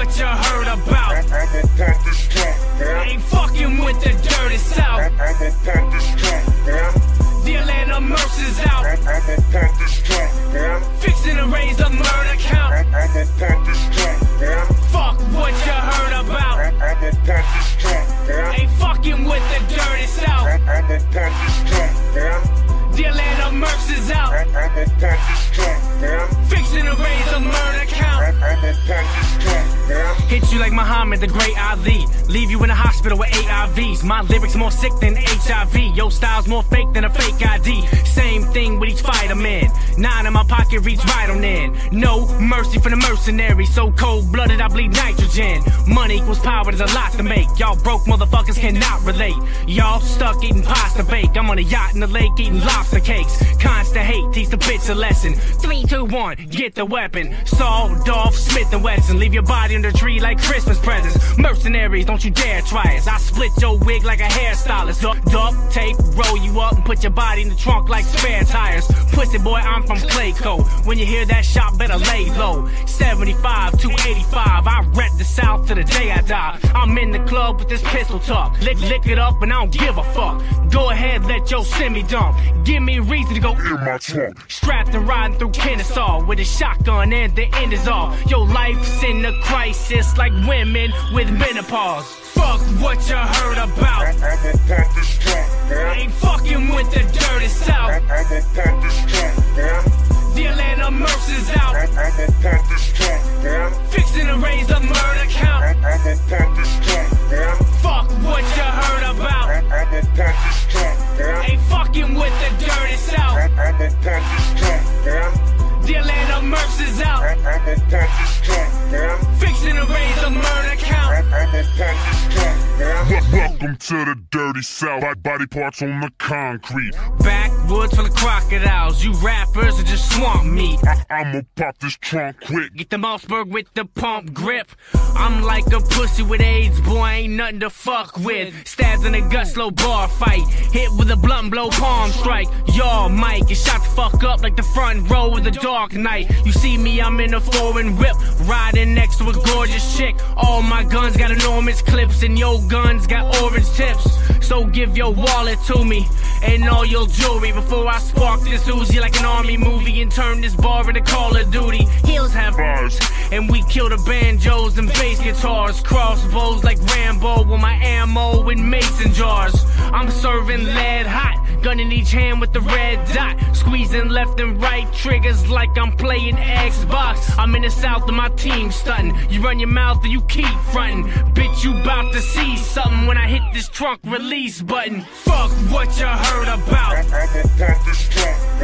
what you heard about. Like Muhammad, the great Ali. Leave you in the hospital with AIVs. My lyrics more sick than HIV. Yo, style's more fake than a fake ID. Same thing with each fight I'm. Nine in my pocket, reach right on in. No mercy for the mercenary. So cold blooded, I bleed nitrogen. Money equals power, there's a lot to make. Y'all broke motherfuckers cannot relate. Y'all stuck eating pasta bake. I'm on a yacht in the lake eating lobster cakes. Constant hate, teach the bitch a lesson. Three, two, one, get the weapon. Sawed off Smith and Wesson. Leave your body under the tree like Christmas presents. Mercenaries, don't you dare try us. I split your wig like a hairstylist. Duck, duct tape, roll you up and put your body in the trunk like spare tires. Pussy boy, I'm from Clayco. When you hear that shot, better lay low. 75 to 85, I rep the South to the day I die. I'm in the club with this pistol talk. Lick, lick it up and I don't give a fuck. Go ahead, let your semi dump. Give me a reason to go In my trunk. Strapped and riding through Kennesaw with a shotgun and the end is all. Your life's in a crisis like women with menopause. Fuck what you heard about. I'ma pop this trunk. Ain't fucking with the dirty south. I'ma this trunk, Welcome to the dirty south. Body- Body parts on the concrete. Backwoods full of crocodiles. You rappers are just swamp meat. I'ma pop this trunk quick. Get the Mossberg with the pump grip. I'm like a pussy with AIDS, boy, ain't nothing to fuck with. Stabs in the gut, slow bar fight. Hit with a blunt blow palm strike. Y'all, Mike, get shot the fuck up like the front row of the Dark Knight. You see me, I'm in a foreign whip, riding next to a gorgeous chick. All my guns got enormous clips, and your guns got orange tips. So give your wallet to me and all your jewelry before I spark this Uzi like an army movie and turn this bar into Call of Duty. Heels have bars, and we kill the banjos and bass guitars, crossbows like Rambo with my ammo in mason jars. I'm serving lead hot, Gun in each hand with the red dot. Squeezing left and right triggers like I'm playing Xbox. I'm in the south and my team stunting. You run your mouth and you keep fronting. Bitch, you bout to see something when I hit this trunk release button. Fuck what you heard about. I, I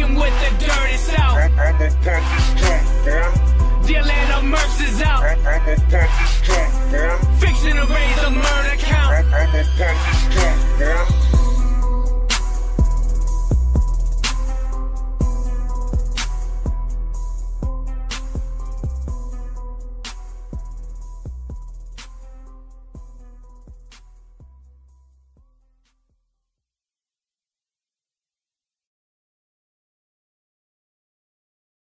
With the dirty south. I, I can this track, yeah. Dealing the mercs is out. I, I this track. Fixing the